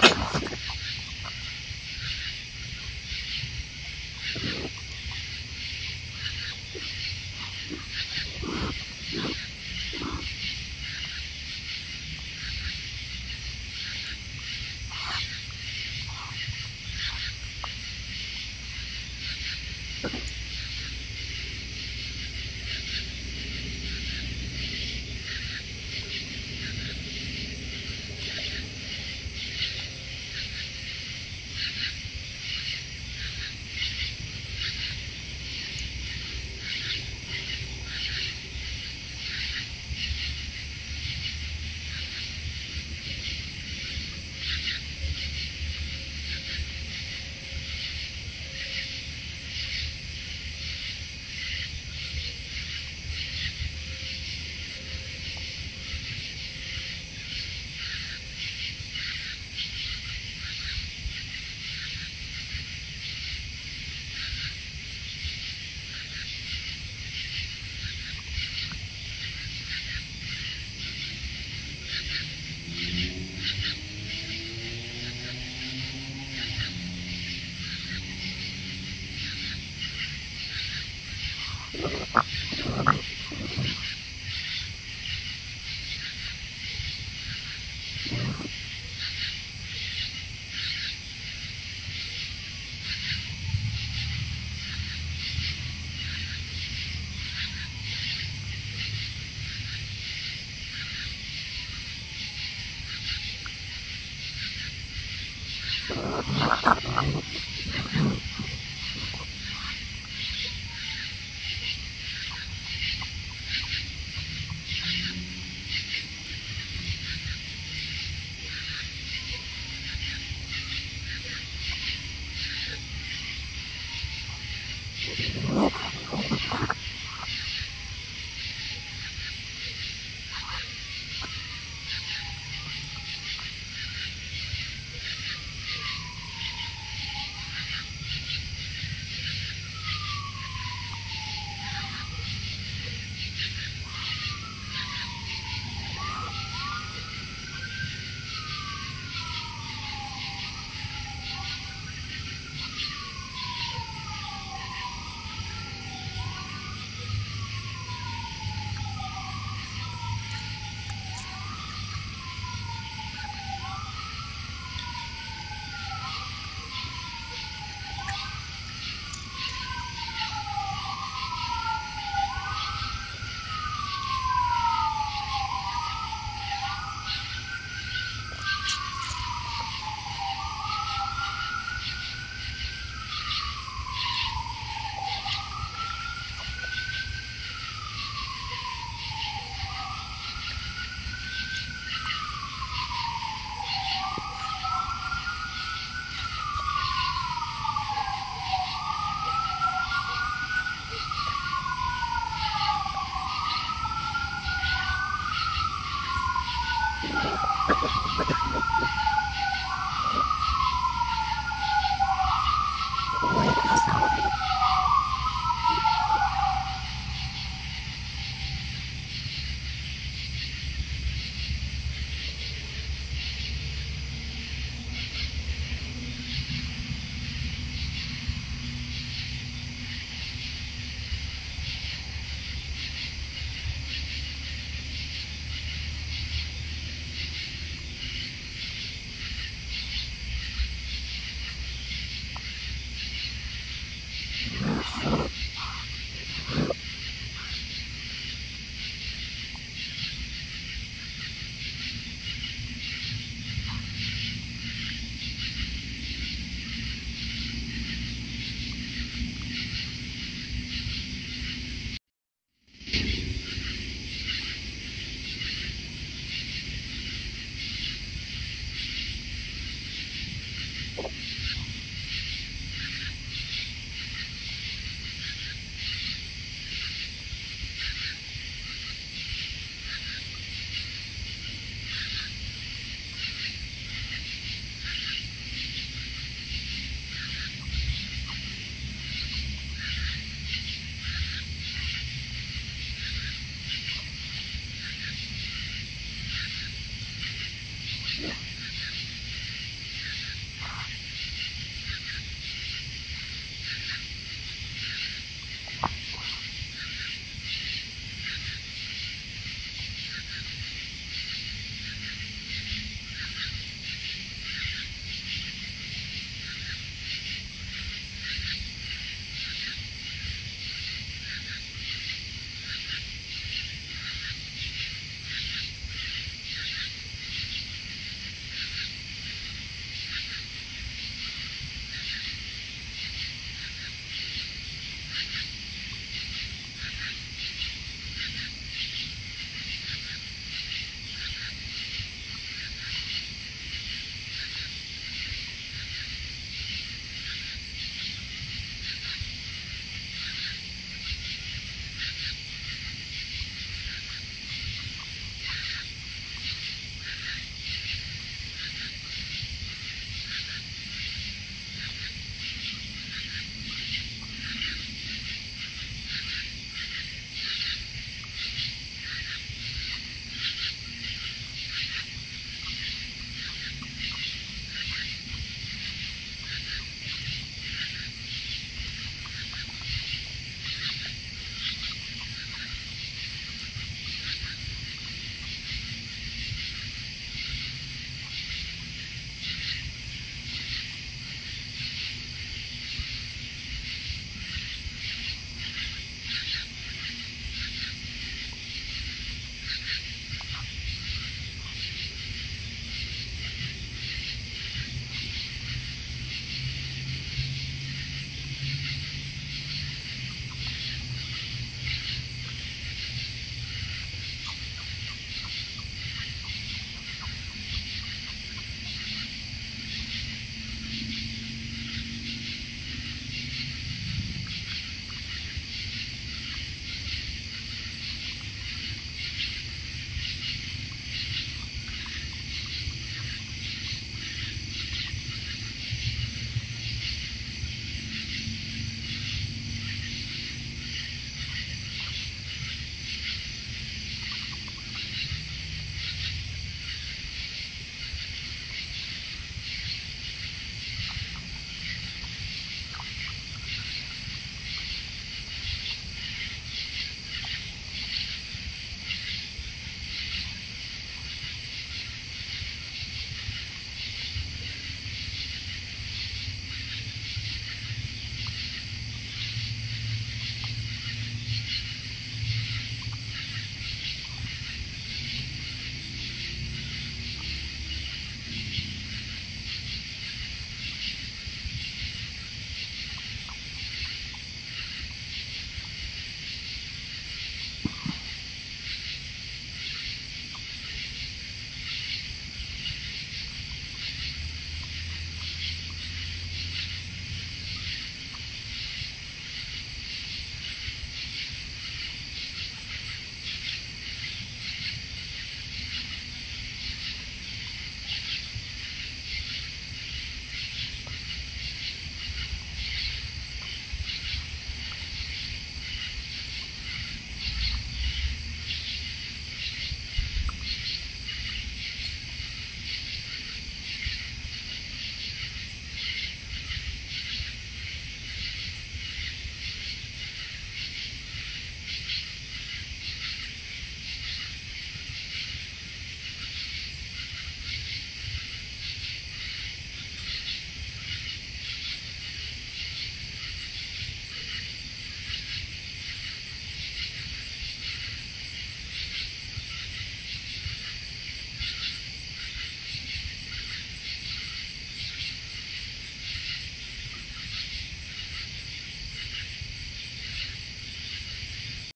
すいません。